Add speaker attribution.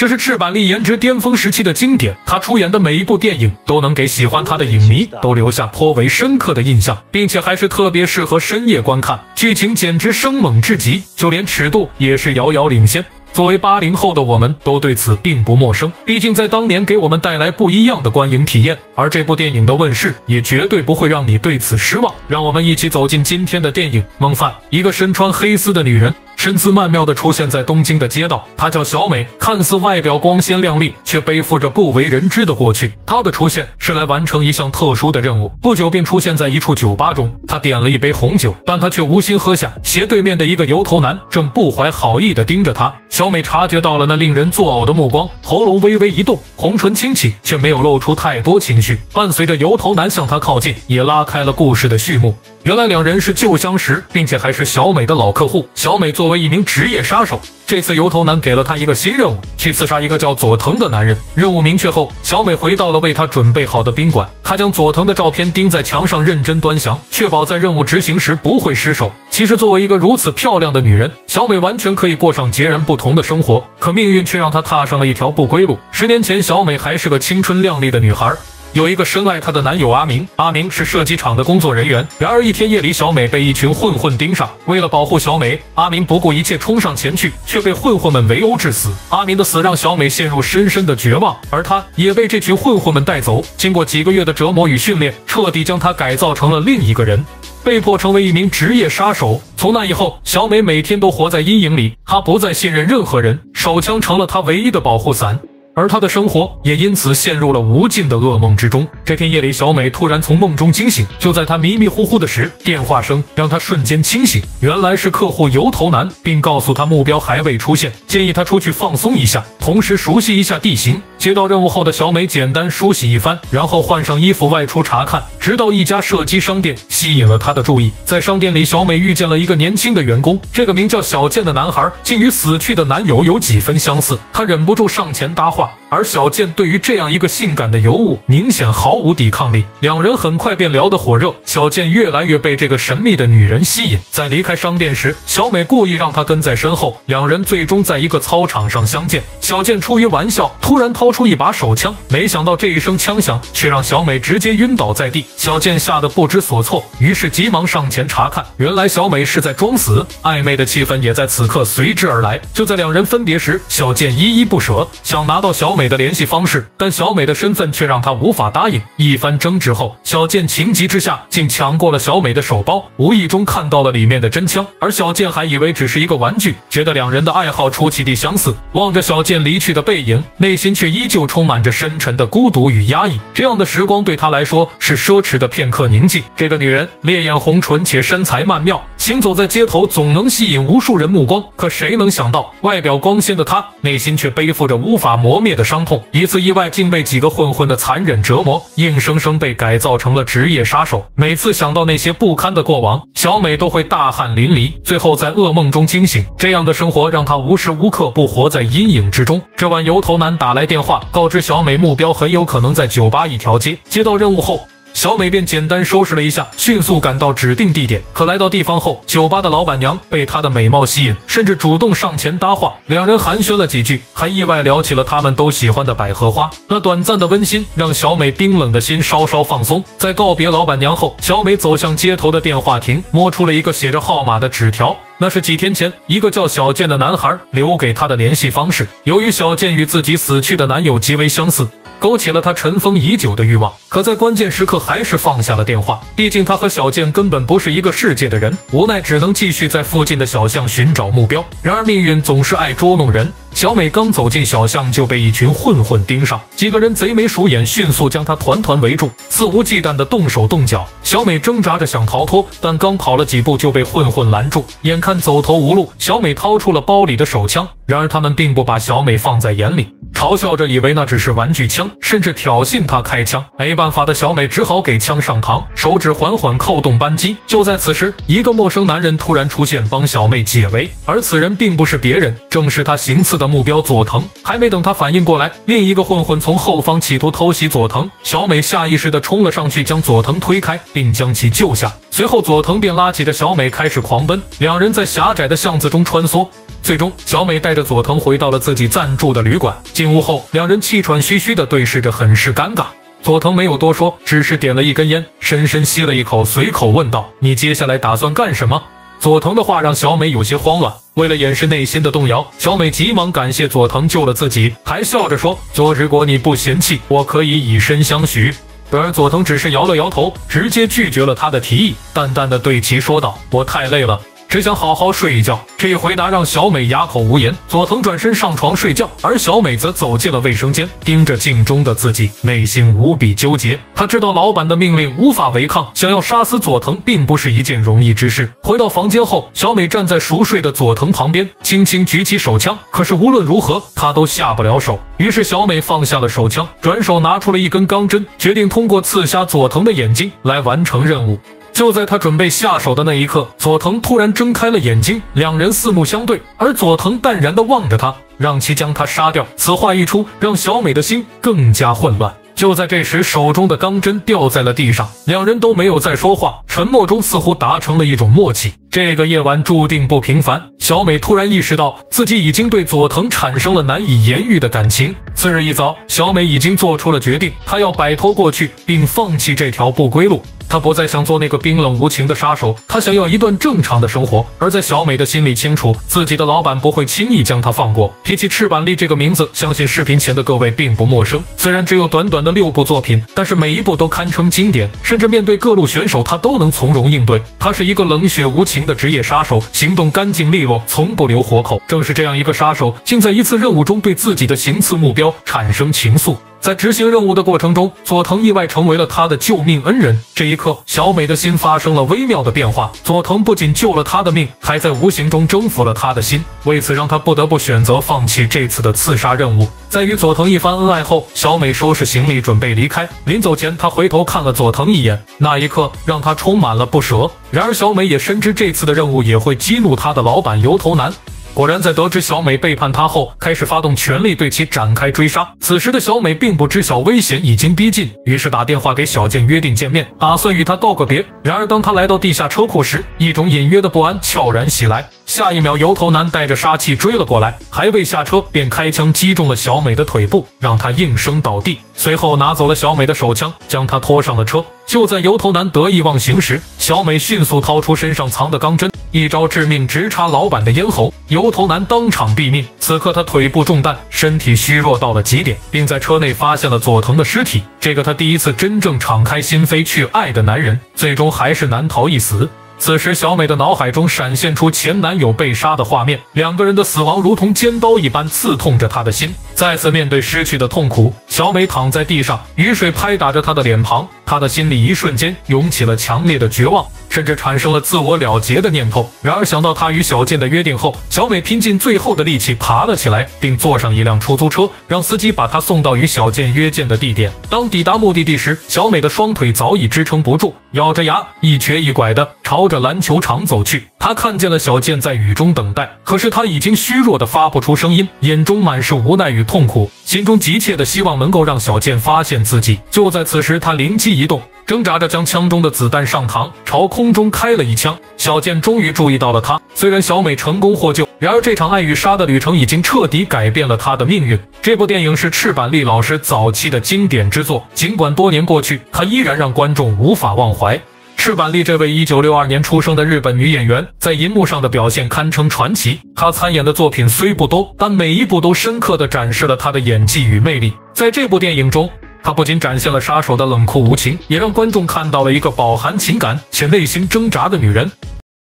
Speaker 1: 这是赤坂丽颜值巅峰时期的经典，她出演的每一部电影都能给喜欢她的影迷都留下颇为深刻的印象，并且还是特别适合深夜观看，剧情简直生猛至极，就连尺度也是遥遥领先。作为八零后的我们，都对此并不陌生。毕竟在当年给我们带来不一样的观影体验，而这部电影的问世也绝对不会让你对此失望。让我们一起走进今天的电影《梦幻》。一个身穿黑丝的女人。身姿曼妙地出现在东京的街道，她叫小美，看似外表光鲜亮丽，却背负着不为人知的过去。她的出现是来完成一项特殊的任务。不久便出现在一处酒吧中，她点了一杯红酒，但她却无心喝下。斜对面的一个油头男正不怀好意地盯着她。小美察觉到了那令人作呕的目光，喉咙微微一动，红唇轻启，却没有露出太多情绪。伴随着油头男向她靠近，也拉开了故事的序幕。原来两人是旧相识，并且还是小美的老客户。小美作为一名职业杀手，这次油头男给了她一个新任务，去刺杀一个叫佐藤的男人。任务明确后，小美回到了为他准备好的宾馆。她将佐藤的照片钉在墙上，认真端详，确保在任务执行时不会失手。其实，作为一个如此漂亮的女人，小美完全可以过上截然不同的生活，可命运却让她踏上了一条不归路。十年前，小美还是个青春靓丽的女孩。有一个深爱她的男友阿明，阿明是射击场的工作人员。然而一天夜里，小美被一群混混盯上，为了保护小美，阿明不顾一切冲上前去，却被混混们围殴致死。阿明的死让小美陷入深深的绝望，而她也被这群混混们带走。经过几个月的折磨与训练，彻底将她改造成了另一个人，被迫成为一名职业杀手。从那以后，小美每天都活在阴影里，她不再信任任何人，手枪成了她唯一的保护伞。而她的生活也因此陷入了无尽的噩梦之中。这天夜里，小美突然从梦中惊醒，就在她迷迷糊糊的时，电话声让她瞬间清醒。原来是客户油头男，并告诉她目标还未出现，建议她出去放松一下，同时熟悉一下地形。接到任务后的小美简单梳洗一番，然后换上衣服外出查看，直到一家射击商店吸引了她的注意。在商店里，小美遇见了一个年轻的员工，这个名叫小健的男孩，竟与死去的男友有几分相似。她忍不住上前搭话。而小健对于这样一个性感的尤物，明显毫无抵抗力。两人很快便聊得火热，小健越来越被这个神秘的女人吸引。在离开商店时，小美故意让他跟在身后，两人最终在一个操场上相见。小健出于玩笑，突然掏掏出一把手枪，没想到这一声枪响却让小美直接晕倒在地。小健吓得不知所措，于是急忙上前查看，原来小美是在装死。暧昧的气氛也在此刻随之而来。就在两人分别时，小健依依不舍，想拿到小美。的联系方式，但小美的身份却让他无法答应。一番争执后，小健情急之下竟抢过了小美的手包，无意中看到了里面的真枪。而小健还以为只是一个玩具，觉得两人的爱好出奇地相似。望着小健离去的背影，内心却依旧充满着深沉的孤独与压抑。这样的时光对他来说是奢侈的片刻宁静。这个女人烈焰红唇且身材曼妙，行走在街头总能吸引无数人目光。可谁能想到，外表光鲜的她，内心却背负着无法磨灭的。伤痛，一次意外竟被几个混混的残忍折磨，硬生生被改造成了职业杀手。每次想到那些不堪的过往，小美都会大汗淋漓，最后在噩梦中惊醒。这样的生活让她无时无刻不活在阴影之中。这晚，油头男打来电话，告知小美目标很有可能在酒吧一条街。接到任务后。小美便简单收拾了一下，迅速赶到指定地点。可来到地方后，酒吧的老板娘被她的美貌吸引，甚至主动上前搭话。两人寒暄了几句，还意外聊起了他们都喜欢的百合花。那短暂的温馨让小美冰冷的心稍稍放松。在告别老板娘后，小美走向街头的电话亭，摸出了一个写着号码的纸条。那是几天前一个叫小健的男孩留给她的联系方式。由于小健与自己死去的男友极为相似。勾起了他尘封已久的欲望，可在关键时刻还是放下了电话。毕竟他和小健根本不是一个世界的人，无奈只能继续在附近的小巷寻找目标。然而命运总是爱捉弄人。小美刚走进小巷，就被一群混混盯上。几个人贼眉鼠眼，迅速将她团团围住，肆无忌惮地动手动脚。小美挣扎着想逃脱，但刚跑了几步就被混混拦住。眼看走投无路，小美掏出了包里的手枪。然而他们并不把小美放在眼里，嘲笑着以为那只是玩具枪，甚至挑衅他开枪。没办法的小美只好给枪上膛，手指缓缓扣动扳机。就在此时，一个陌生男人突然出现，帮小妹解围。而此人并不是别人，正是他行刺。的目标佐藤还没等他反应过来，另一个混混从后方企图偷袭佐藤，小美下意识地冲了上去，将佐藤推开，并将其救下。随后，佐藤便拉起着小美开始狂奔，两人在狭窄的巷子中穿梭。最终，小美带着佐藤回到了自己暂住的旅馆。进屋后，两人气喘吁吁地对视着，很是尴尬。佐藤没有多说，只是点了一根烟，深深吸了一口，随口问道：“你接下来打算干什么？”佐藤的话让小美有些慌乱。为了掩饰内心的动摇，小美急忙感谢佐藤救了自己，还笑着说：“佐，如果你不嫌弃，我可以以身相许。”然而佐藤只是摇了摇头，直接拒绝了他的提议，淡淡的对其说道：“我太累了。”只想好好睡一觉。这一回答让小美哑口无言。佐藤转身上床睡觉，而小美则走进了卫生间，盯着镜中的自己，内心无比纠结。她知道老板的命令无法违抗，想要杀死佐藤并不是一件容易之事。回到房间后，小美站在熟睡的佐藤旁边，轻轻举起手枪。可是无论如何，她都下不了手。于是小美放下了手枪，转手拿出了一根钢针，决定通过刺瞎佐藤的眼睛来完成任务。就在他准备下手的那一刻，佐藤突然睁开了眼睛，两人四目相对，而佐藤淡然地望着他，让其将他杀掉。此话一出，让小美的心更加混乱。就在这时，手中的钢针掉在了地上，两人都没有再说话，沉默中似乎达成了一种默契。这个夜晚注定不平凡。小美突然意识到自己已经对佐藤产生了难以言喻的感情。次日一早，小美已经做出了决定，她要摆脱过去，并放弃这条不归路。他不再想做那个冰冷无情的杀手，他想要一段正常的生活。而在小美的心里清楚，自己的老板不会轻易将他放过。提起赤坂丽这个名字，相信视频前的各位并不陌生。虽然只有短短的六部作品，但是每一部都堪称经典。甚至面对各路选手，他都能从容应对。他是一个冷血无情的职业杀手，行动干净利落，从不留活口。正是这样一个杀手，竟在一次任务中对自己的行刺目标产生情愫。在执行任务的过程中，佐藤意外成为了他的救命恩人。这一刻，小美的心发生了微妙的变化。佐藤不仅救了她的命，还在无形中征服了她的心。为此，让她不得不选择放弃这次的刺杀任务。在与佐藤一番恩爱后，小美收拾行李准备离开。临走前，她回头看了佐藤一眼，那一刻让她充满了不舍。然而，小美也深知这次的任务也会激怒她的老板油头男。果然，在得知小美背叛他后，开始发动全力对其展开追杀。此时的小美并不知晓危险已经逼近，于是打电话给小健约定见面，打算与他道个别。然而，当他来到地下车库时，一种隐约的不安悄然袭来。下一秒，油头男带着杀气追了过来，还未下车便开枪击中了小美的腿部，让她应声倒地。随后拿走了小美的手枪，将她拖上了车。就在油头男得意忘形时，小美迅速掏出身上藏的钢针，一招致命，直插老板的咽喉。油头男当场毙命。此刻他腿部中弹，身体虚弱到了极点，并在车内发现了佐藤的尸体。这个他第一次真正敞开心扉去爱的男人，最终还是难逃一死。此时，小美的脑海中闪现出前男友被杀的画面，两个人的死亡如同尖刀一般刺痛着她的心。再次面对失去的痛苦，小美躺在地上，雨水拍打着她的脸庞，她的心里一瞬间涌起了强烈的绝望，甚至产生了自我了结的念头。然而想到他与小健的约定后，小美拼尽最后的力气爬了起来，并坐上一辆出租车，让司机把她送到与小健约见的地点。当抵达目的地时，小美的双腿早已支撑不住，咬着牙一瘸一拐的朝着篮球场走去。她看见了小健在雨中等待，可是他已经虚弱的发不出声音，眼中满是无奈与。痛苦，心中急切的希望能够让小健发现自己。就在此时，他灵机一动，挣扎着将枪中的子弹上膛，朝空空中开了一枪。小健终于注意到了他。虽然小美成功获救，然而这场爱与杀的旅程已经彻底改变了他的命运。这部电影是赤坂丽老师早期的经典之作，尽管多年过去，他依然让观众无法忘怀。赤坂丽这位1962年出生的日本女演员，在银幕上的表现堪称传奇。她参演的作品虽不多，但每一部都深刻地展示了她的演技与魅力。在这部电影中，她不仅展现了杀手的冷酷无情，也让观众看到了一个饱含情感且内心挣扎的女人。